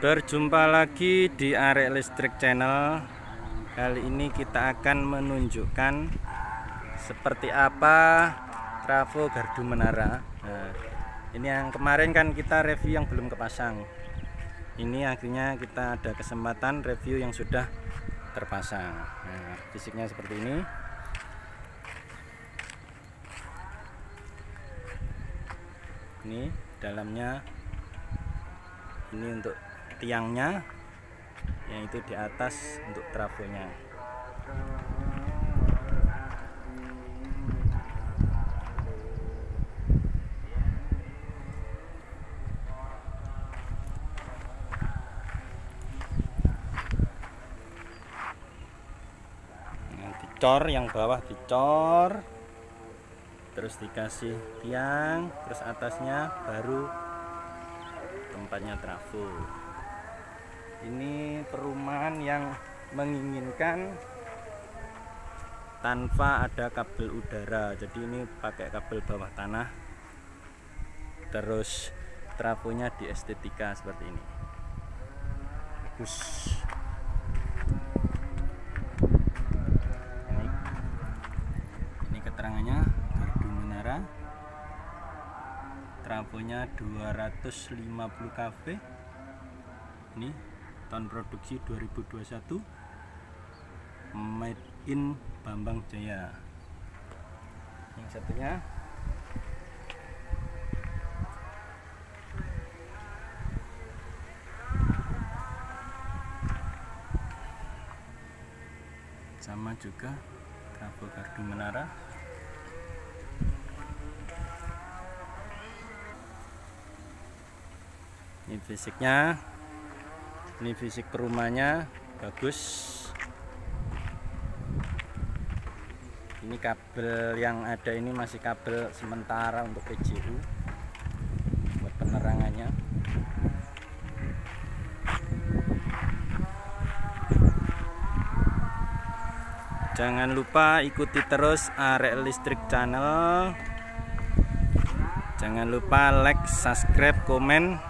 Berjumpa lagi di Arek Listrik Channel. Kali ini kita akan menunjukkan seperti apa trafo gardu menara. Nah, ini yang kemarin kan kita review yang belum kepasang. Ini akhirnya kita ada kesempatan review yang sudah terpasang. Nah, fisiknya seperti ini. Ini dalamnya ini untuk tiangnya yang itu di atas untuk trafonya nah, dicor yang bawah dicor terus dikasih tiang terus atasnya baru tempatnya trafo ini perumahan yang menginginkan tanpa ada kabel udara. Jadi ini pakai kabel bawah tanah. Terus trafonya di estetika seperti ini. Bagus. Ini, ini keterangannya gardu menara. Trafonya 250 kV ini tahun produksi 2021 made in Bambang Jaya. Yang satunya. Sama juga trafo gardu menara. Ini fisiknya ini fisik perumahannya bagus. Ini kabel yang ada ini masih kabel sementara untuk PJU buat penerangannya. Jangan lupa ikuti terus Arek Listrik Channel. Jangan lupa like subscribe komen